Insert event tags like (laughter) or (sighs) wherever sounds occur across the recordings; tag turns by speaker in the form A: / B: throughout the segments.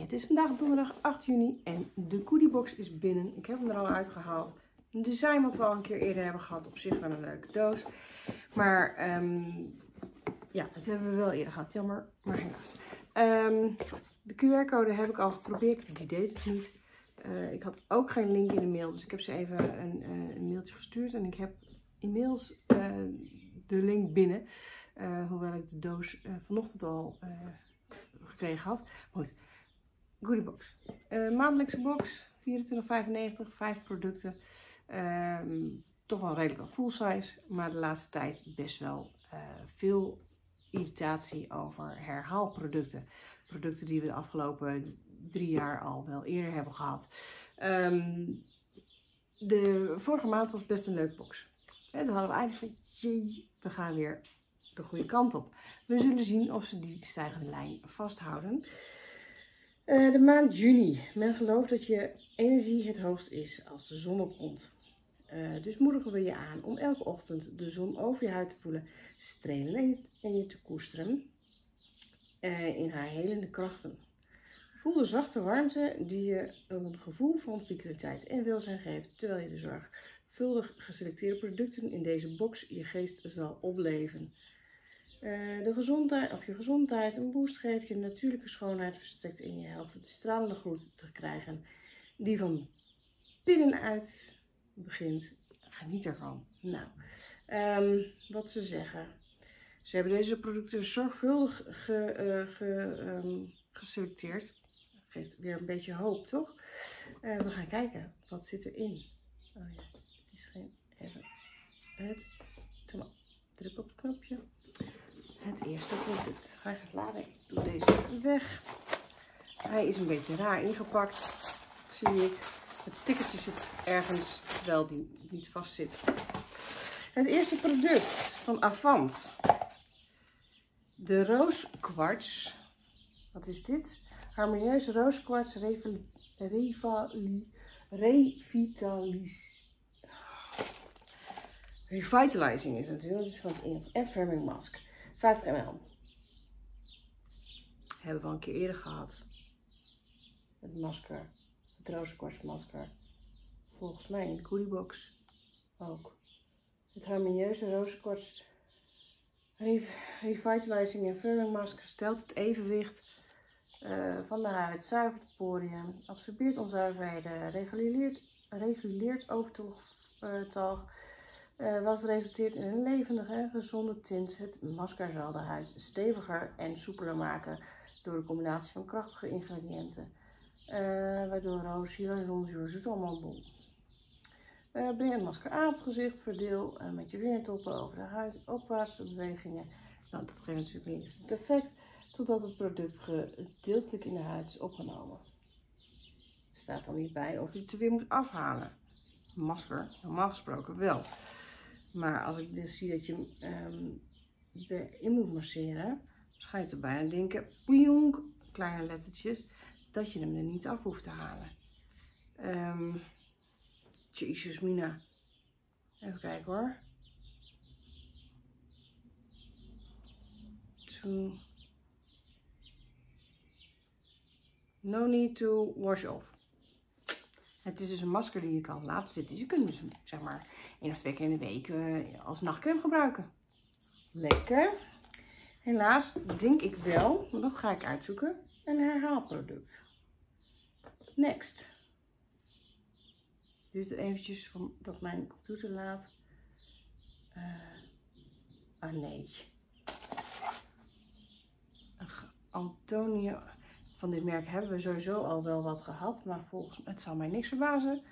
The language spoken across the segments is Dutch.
A: Het is vandaag donderdag 8 juni en de goodiebox is binnen. Ik heb hem er al uitgehaald. Een design wat we al een keer eerder hebben gehad. Op zich wel een leuke doos. Maar ehm, ja, dat hebben we wel eerder gehad. Jammer, maar helaas. Ehm, de QR-code heb ik al geprobeerd. Die deed het niet. Uh, ik had ook geen link in de mail. Dus ik heb ze even een, uh, een mailtje gestuurd. En ik heb inmiddels uh, de link binnen. hoewel ik de doos vanochtend al gekregen had. Goed. Goodiebox. Uh, maandelijkse box. 24,95. 5 producten. Uh, toch wel redelijk een full size. Maar de laatste tijd best wel uh, veel irritatie over herhaalproducten. Producten die we de afgelopen drie jaar al wel eerder hebben gehad. Um, de vorige maand was best een leuk box. En toen hadden we eigenlijk van, jee, we gaan weer de goede kant op. We zullen zien of ze die stijgende lijn vasthouden. Uh, de maand juni. Men gelooft dat je energie het hoogst is als de zon opkomt. Uh, dus moedigen we je aan om elke ochtend de zon over je huid te voelen strelen en je, te koesteren uh, in haar helende krachten. Voel de zachte warmte die je een gevoel van vitaliteit en welzijn geeft terwijl je de zorgvuldig geselecteerde producten in deze box je geest zal opleven. Uh, de gezondheid, of je gezondheid een boost geeft, je natuurlijke schoonheid verstrekt en je helpt de stralende groet te krijgen die van binnenuit begint. Geniet ervan. Nou, um, wat ze zeggen. Ze hebben deze producten zorgvuldig ge, uh, ge, um, geselecteerd. Geeft weer een beetje hoop, toch? Uh, we gaan kijken. Wat zit erin? Oh ja, is geen... Even het... Druk op het knopje het eerste product. Ga ik het laden. Ik doe deze weg. Hij is een beetje raar ingepakt, zie ik. Het stickertje zit ergens, terwijl die niet vast zit. Het eerste product van Avant. De rooskwarts. Wat is dit? Harmonieuze rooskwarts revitalisatie. Revitalizing is natuurlijk, dat is van het Engels. En Firming Mask. 50 ml. Hebben we al een keer eerder gehad. Het masker. Het rozenkwartsmasker. Volgens mij in de goodiebox ook. Het harmonieuze rozenkwarts Revitalizing en Firming Masker stelt het evenwicht uh, van de huid, zuivert de poriën, absorbeert onzuiverheden, reguleert, reguleert overtalg, uh, wat resulteert in een levendige en gezonde tint. Het masker zal de huid steviger en soepeler maken door de combinatie van krachtige ingrediënten. Uh, waardoor roos, hyaluronzuur, zoet allemaal Uh, breng het masker aan op het gezicht, verdeel uh, met je vingertoppen over de huid, opwaartse bewegingen. Nou, dat geeft natuurlijk niet het effect, totdat het product gedeeltelijk in de huid is opgenomen. Staat dan niet bij of je het er weer moet afhalen. Masker, normaal gesproken wel. Maar als ik dus zie dat je um, in moet masseren, ga je er bijna denken, pionk, kleine lettertjes, dat je hem er niet af hoeft te halen. Um, Jezus Mina. Even kijken hoor. To no need to wash off. Het is dus een masker die je kan laten zitten. Je kunt dus zeg maar één of twee keer in de week uh, als nachtcreme gebruiken. Lekker. Helaas denk ik wel, maar dat ga ik uitzoeken, een herhaalproduct. Next. Duurt het eventjes dat mijn computer laat. Uh, ah nee. Antonio van dit merk hebben we sowieso al wel wat gehad. Maar volgens mij, het zal mij niks verbazen.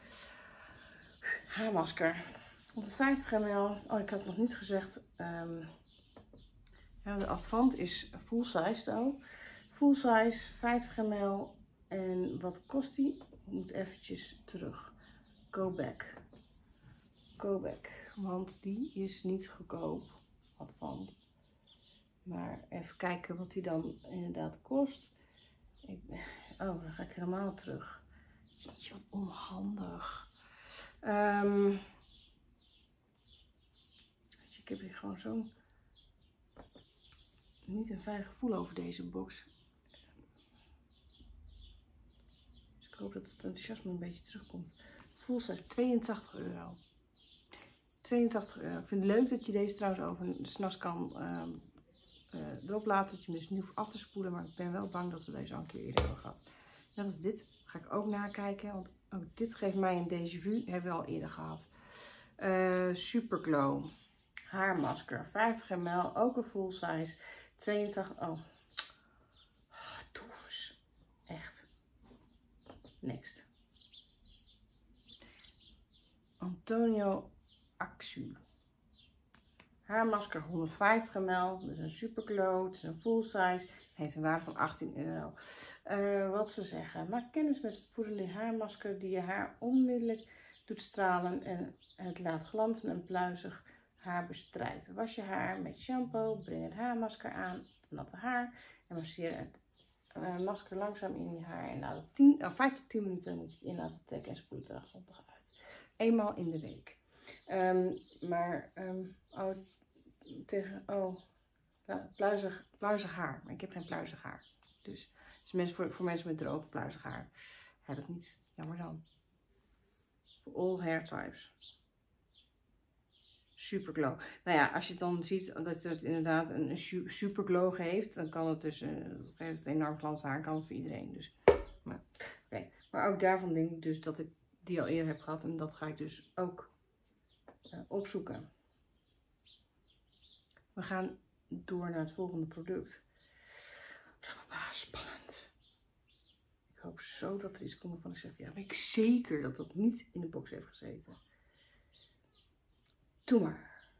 A: Haarmasker. 150 ml. Oh, ik had nog niet gezegd. Um, ja, de Advant is full size ook. Full size, 50 ml. En wat kost die? Ik moet eventjes terug. Go back. Go back. Want die is niet goedkoop. Advant. Maar even kijken wat die dan inderdaad kost. Ik, oh, dan ga ik helemaal terug. Jeetje, wat onhandig. Um, ik heb hier gewoon zo'n niet een fijn gevoel over deze box. hoop dat het enthousiasme een beetje terugkomt. Full size 82 euro. 82 euro. Ik vind het leuk dat je deze trouwens over s'nachts kan ehm, eh, erop laten. Dat je hem dus hoeft af te spoelen. Maar ik ben wel bang dat we deze al een keer eerder hebben gehad. Net als dit. Ga ik ook nakijken. Want ook dit geeft mij een déjà vu. Hebben we al eerder gehad. Uh, Super Glow. Haarmasker. 50 ml. Ook een full size. 82. Oh. oh Echt. Next. Antonio Axu. Haarmasker 150 ml, dus een superglow, het is een full size, heeft een waarde van 18 euro. Uh, wat ze zeggen, maak kennis met het voedende haarmasker die je haar onmiddellijk doet stralen en het laat glanzen en pluizig haar bestrijdt. Was je haar met shampoo, breng het haarmasker aan, het natte haar en masseer het uh, masker langzaam in je haar en laat het 10, uh, 5 tot 10 minuten moet je het in laten trekken en spoel het er grondig uit. Eenmaal in de week. Um, maar, um, oh, tegen, oh, pluizig, haar. Maar ik heb geen pluizig haar. Dus, dus mensen, voor, voor mensen met droog pluizig haar heb ik niet. Jammer dan. For all hair types. Super glow. Nou ja, als je dan ziet dat het inderdaad een, super glow geeft, dan kan het dus, uh, geeft het enorm glans haar, kan voor iedereen. Dus, maar, okay. maar ook daarvan denk ik dus dat ik die al eerder heb gehad en dat ga ik dus ook uh, opzoeken. We gaan door naar het volgende product. Spannend. Ik hoop zo dat er iets komt van ik zeg, ja, weet ik zeker dat dat niet in de box heeft gezeten. Doe maar.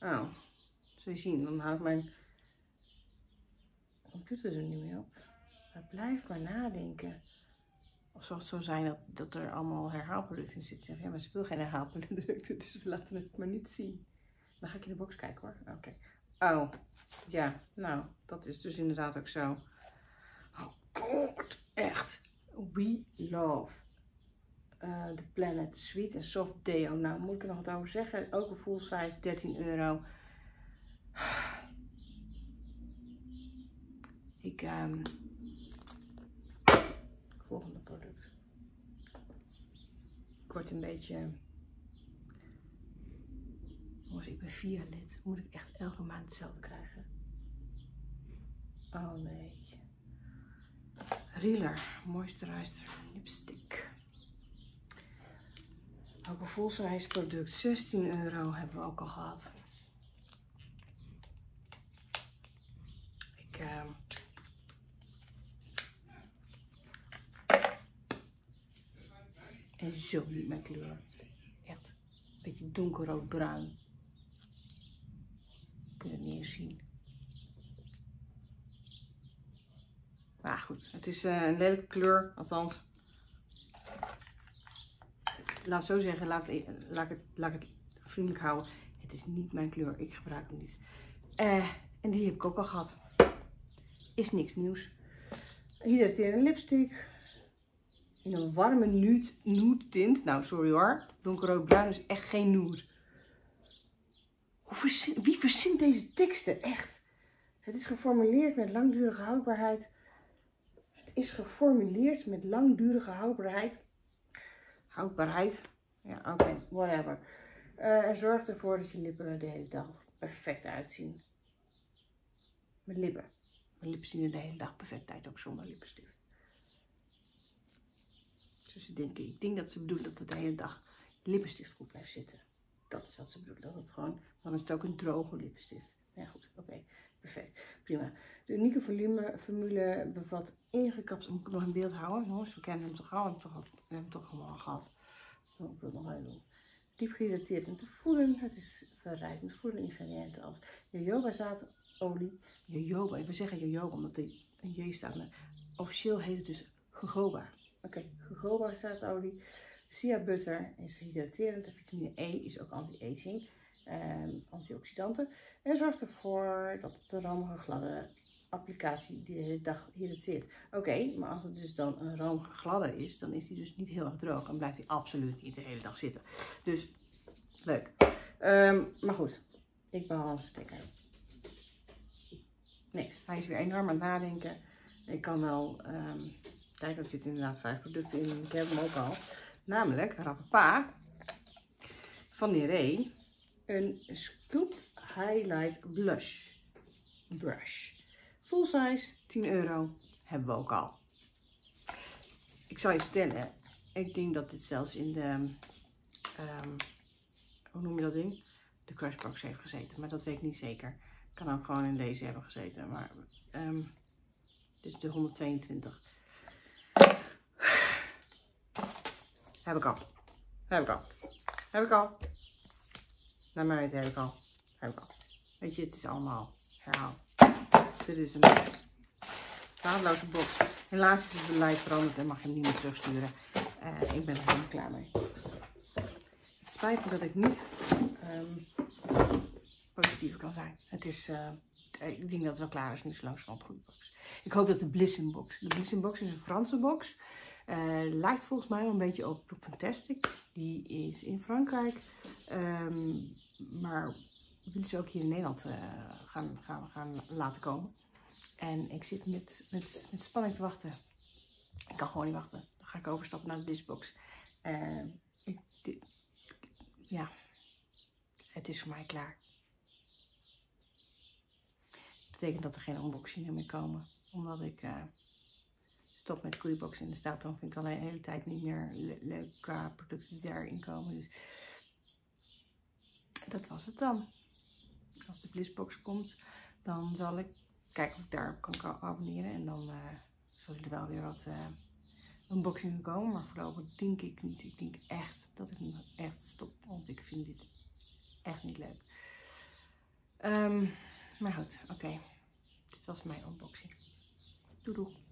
A: Oh, zul je zien, dan houdt mijn computer er niet meer op. Maar blijf maar nadenken. Het zo zijn dat, dat er allemaal herhaalproducten in zitten. Ja, maar ze wil geen herhaalproducten, (laughs) dus we laten het maar niet zien. Dan ga ik in de box kijken hoor. Oké. Oh, ja. Nou, dat is dus inderdaad ook zo. Oh god, echt. We love uh, the planet sweet and soft deo. Nou, moet ik er nog wat over zeggen? Ook een full size, 13 euro. (sighs) Ik, um, volgende product. Ik word een beetje... Ik ben vier lid. Moet ik echt elke maand hetzelfde krijgen? Oh nee. Reeler Moisturizer Lipstick. Ook een full product. 16 euro hebben we ook al gehad. Ik... Uh, En zo niet mijn kleur. Echt een beetje donkerrood-bruin. Kun je het niet eens zien. Maar goed, het is uh, een lelijke kleur. Althans, laat zo zeggen, laat, het, laat, het, laat het vriendelijk houden. Het is niet mijn kleur, ik gebruik hem niet. Uh, en die heb ik ook al gehad. Is niks nieuws. Hydraterende lipstick in een warme nude, tint. Nou, sorry hoor. Donkerrood-bruin is echt geen nude. wie verzint deze teksten? Echt. Het is geformuleerd met langdurige houdbaarheid. Het is geformuleerd met langdurige houdbaarheid. Houdbaarheid. Ja, oké. Whatever. Uh, en zorg ervoor dat je lippen de hele dag perfect uitzien. Met lippen. Mijn lippen zien er de hele dag perfect uit, ook zonder lippenstift. Dus ze denken, ik denk dat ze bedoelen dat het de hele dag lippenstift goed blijft zitten. Dat is wat ze bedoelen. Dat het gewoon, dan is het ook een droge lippenstift. Ja goed, oké. Perfect. Prima. De unieke volume formule bevat ingekapt. Moet ik nog in beeld houden? Jongens, we kennen hem toch al. We hebben hem toch, hebben hem toch allemaal gehad. Ik wil nog even doen. Diep gehydrateerd en te voeden. Het is verrijkt met voedende ingrediënten als jojoba zaadolie. Jojoba, we zeggen jojoba omdat een J staat. Maar officieel heet het dus jojoba. Oké, okay, zaadolie. Sia butter is hydraterend en vitamine E is ook anti-aging. Um, antioxidanten. En zorgt ervoor dat de romige gladde applicatie die de hele dag hydrateert. Oké, maar als het dus dan een romige gladde is, dan is die dus niet heel erg droog. En blijft hij absoluut niet de hele dag zitten. Dus, leuk. Um, maar goed, ik behaal een sticker. Niks. Hij is weer enorm aan het nadenken. Ik kan wel, ehm, kijk, er zitten inderdaad vijf producten in. Ik heb hem ook al. Namelijk Rapapa van Nere. Een Scoop Highlight Blush Brush. Full size, 10 euro. Hebben we ook al. Ik zal je vertellen. Ik denk dat dit zelfs in de, ehm, hoe noem je dat ding? De Crushbox heeft gezeten. Maar dat weet ik niet zeker. Kan ook gewoon in deze hebben gezeten. Maar um, dit is de 122. Heb ik al. Heb ik al. Heb ik al. Naar mij heb ik al. Heb ik al. Weet je, het is allemaal herhaal. Dit is een waardeloze box. Helaas is het beleid veranderd en mag je hem niet meer terugsturen. Uh, ik ben er helemaal klaar mee. Het spijt me dat ik niet um, positief kan zijn. Het is, uh, ik denk dat het wel klaar is nu zo langzamerhand goede box. Ik hoop dat de Blissim box. De Blissim box is een Franse box. Uh, lijkt volgens mij wel een beetje op Fantastic. Die is in Frankrijk. Um, maar willen ze ook hier in Nederland uh, gaan, gaan, gaan laten komen. En ik zit met, met, spanning te wachten. Ik kan gewoon niet wachten. Dan ga ik overstappen naar de Blissbox. Uh, dit, ja, het is voor mij klaar. Dat betekent dat er geen unboxingen meer komen. Omdat ik uh, stop met Goodiebox. En de staat dan vind ik alleen de hele tijd niet meer le leuk qua producten die daarin komen. Dus dat was het dan. Als de Blissbox komt, dan zal ik kijken of ik daarop kan abonneren. En dan uh, zullen er wel weer wat uh, unboxingen komen. Maar voorlopig denk ik niet. Ik denk echt dat ik nu echt stop. Want ik vind dit echt niet leuk. Um, maar goed, oké. Dit was mijn unboxing. Doei doei.